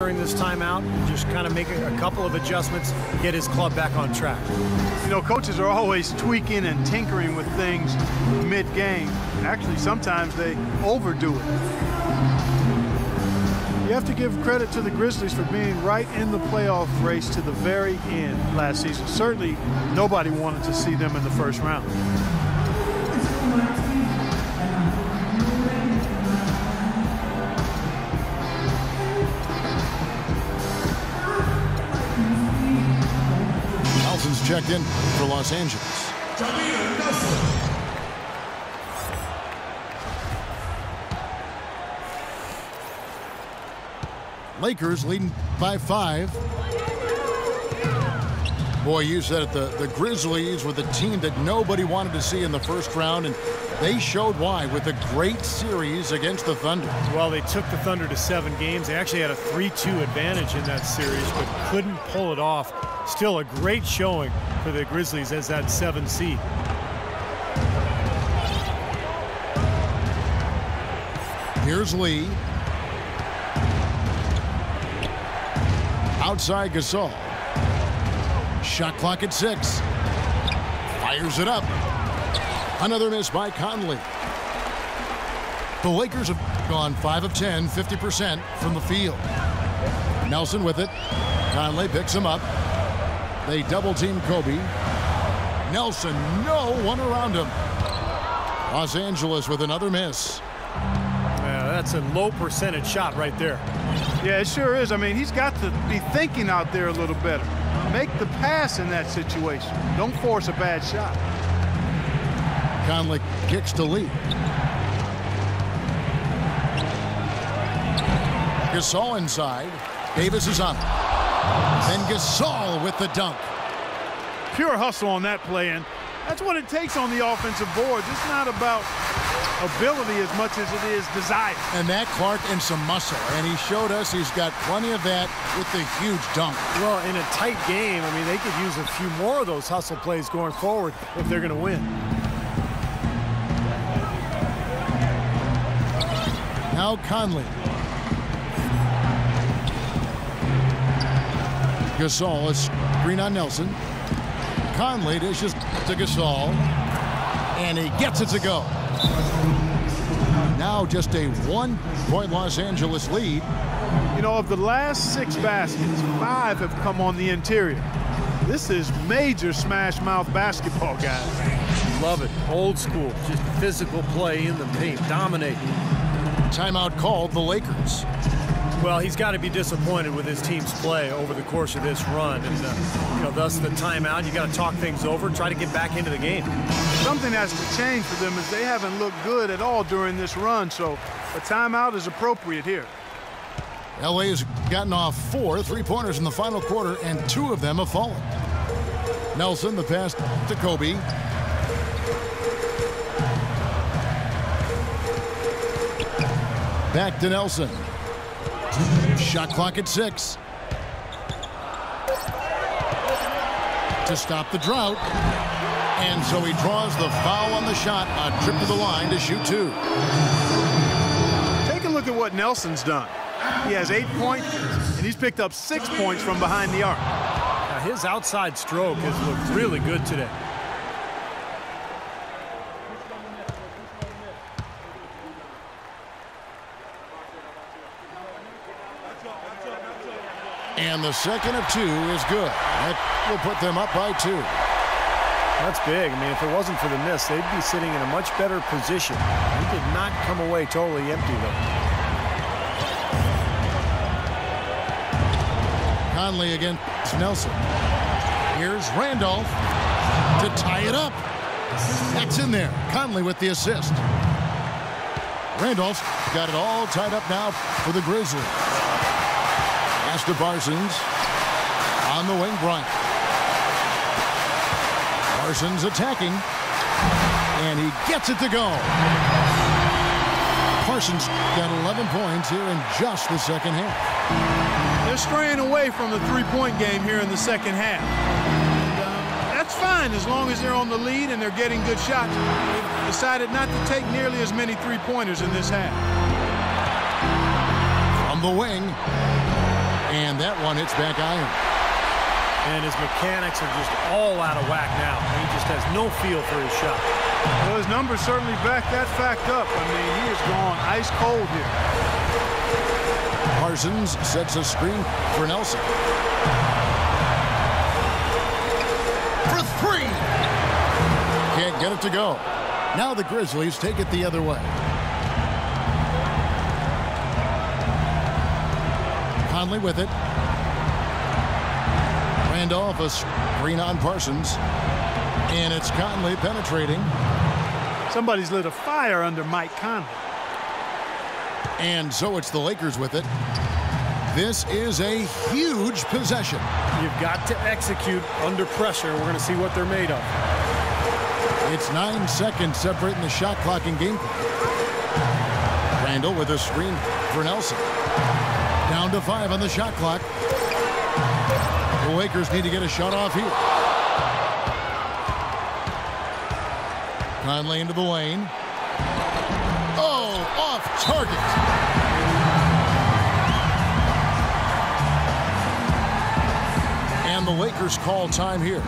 during this timeout and just kind of make a, couple of adjustments, get his club back on track. You know, coaches are always tweaking and tinkering with things mid-game. Actually, sometimes they overdo it. You have to give credit to the Grizzlies for being right in the playoff race to the very end last season. Certainly, nobody wanted to see them in the first round. Checked in for Los Angeles. Lakers leading by five. Boy, you said it, the, the Grizzlies were the team that nobody wanted to see in the first round, and they showed why with a great series against the Thunder. Well, they took the Thunder to seven games. They actually had a 3-2 advantage in that series, but couldn't pull it off. Still a great showing for the Grizzlies as that seven seed. Here's Lee. Outside Gasol. Shot clock at six. Fires it up. Another miss by Conley. The Lakers have gone 5 of 10, 50% from the field. Nelson with it. Conley picks him up. They double team Kobe. Nelson, no one around him. Los Angeles with another miss. Yeah, that's a low percentage shot right there. Yeah, it sure is. I mean, he's got to be thinking out there a little better. Make the pass in that situation. Don't force a bad shot. Conley kicks to Lee. Gasol inside. Davis is on. Then Gasol with the dunk. Pure hustle on that play, and that's what it takes on the offensive boards. It's not about ability as much as it is desire. And that Clark and some muscle. And he showed us he's got plenty of that with the huge dunk. Well, in a tight game, I mean, they could use a few more of those hustle plays going forward if they're going to win. Now Conley. Gasol is screen on Nelson. Conley dishes to Gasol. And he gets it to go. Now just a one-point Los Angeles lead. You know, of the last six baskets, five have come on the interior. This is major smash mouth basketball, guys. Love it. Old school. Just physical play in the paint. Dominating. Timeout called the Lakers. Well, he's got to be disappointed with his team's play over the course of this run. And, uh, you know, thus the timeout. You got to talk things over, try to get back into the game. Something has to change for them as they haven't looked good at all during this run. So a timeout is appropriate here. LA has gotten off four three-pointers in the final quarter, and two of them have fallen. Nelson, the pass to Kobe. Back to Nelson. Shot clock at six. To stop the drought. And so he draws the foul on the shot. A trip to the line to shoot two. Take a look at what Nelson's done. He has eight points, and he's picked up six points from behind the arc. Now, his outside stroke has looked really good today. And the second of two is good. That will put them up by two. That's big. I mean, if it wasn't for the miss, they'd be sitting in a much better position. He did not come away totally empty, though. Conley against Nelson. Here's Randolph to tie it up. That's in there. Conley with the assist. Randolph's got it all tied up now for the Grizzlies. To Parsons. On the wing, Bryant. Parsons attacking. And he gets it to go. Parsons got 11 points here in just the second half. They're straying away from the three-point game here in the second half. And, uh, that's fine as long as they're on the lead and they're getting good shots. They've decided not to take nearly as many three-pointers in this half. From the wing, And that one hits back iron. And his mechanics are just all out of whack now. He just has no feel for his shot. Well, his numbers certainly back that fact up. I mean, he is gone ice cold here. Parsons sets a screen for Nelson. For three! Can't get it to go. Now the Grizzlies take it the other way. Conley with it. Randolph a screen on Parsons. And it's Conley penetrating. Somebody's lit a fire under Mike Conley. And so it's the Lakers with it. This is a huge possession. You've got to execute under pressure. We're going to see what they're made of. It's nine seconds separating the shot clock and game clock. Randle with a screen for Nelson. Down to five on the shot clock. The Lakers need to get a shot off here. Conley into the lane. Oh, off target. And the Lakers call time here.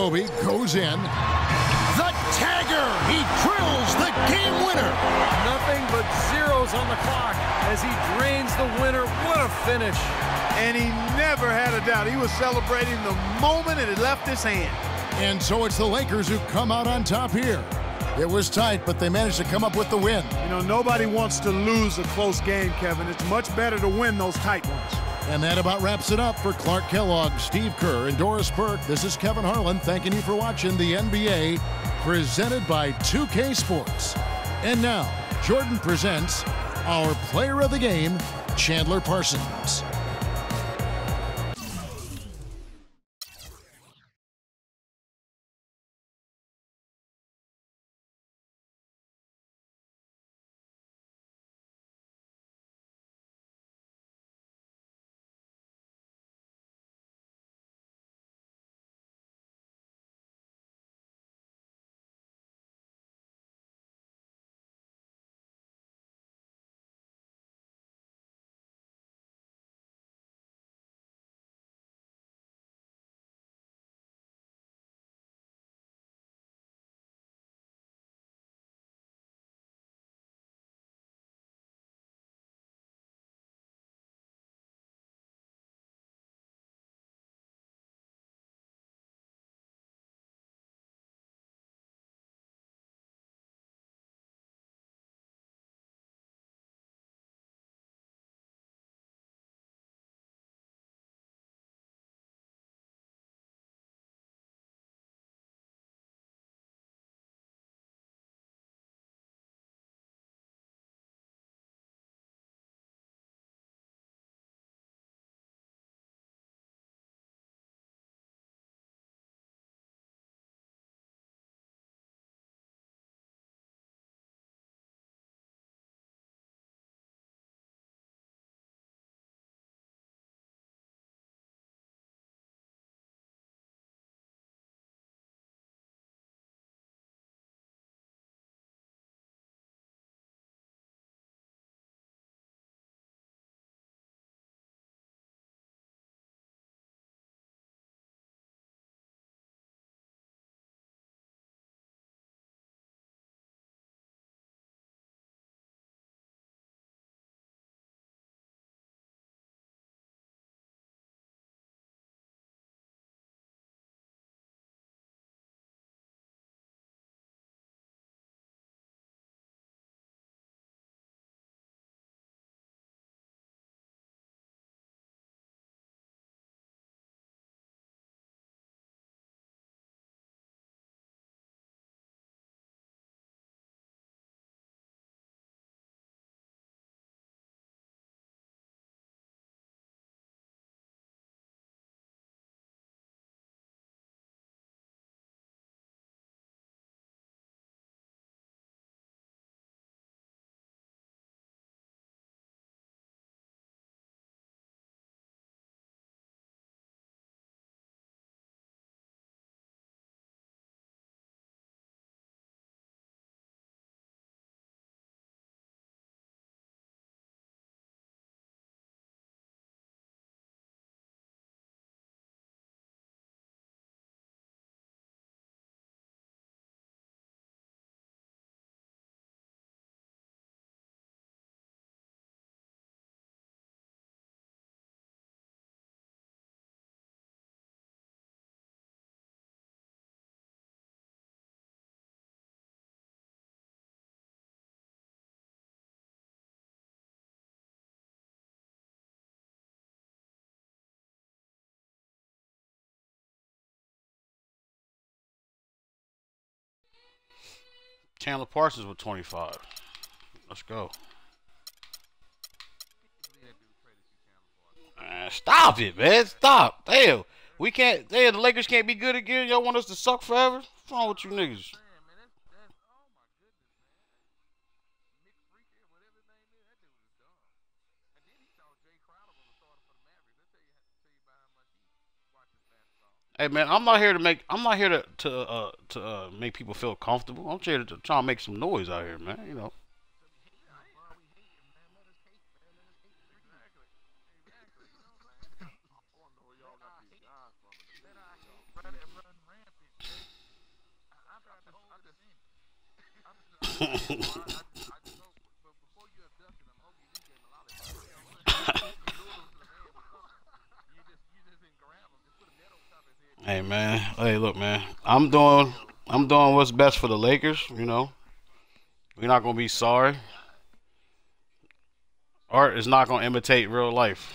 Kobe goes in. The tagger! He drills the game winner! Nothing but zeros on the clock as he drains the winner. What a finish. And he never had a doubt. He was celebrating the moment it had left his hand. And so it's the Lakers who come out on top here. It was tight, but they managed to come up with the win. You know, nobody wants to lose a close game, Kevin. It's much better to win those tight ones. And that about wraps it up for Clark Kellogg, Steve Kerr, and Doris Burke. This is Kevin Harlan thanking you for watching the NBA presented by 2K Sports. And now, Jordan presents our player of the game, Chandler Parsons. Chandler Parsons with 25. Let's go. Man, stop it, man. Stop. Damn. We can't. Damn, the Lakers can't be good again. Y'all want us to suck forever? What's wrong with you niggas? Hey man, I'm not here to make. I'm not here to to uh, to uh, make people feel comfortable. I'm here to try to make some noise out here, man. You know. hey man, hey look man, I'm doing I'm doing what's best for the Lakers. You know, we're not gonna be sorry. Art is not gonna imitate real life.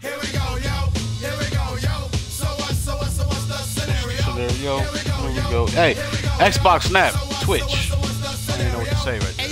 Here we go, yo. Here we go. Hey, Here we go. Xbox Snap, So what, so Twitch. what, so what's the I don't even know what to say right there.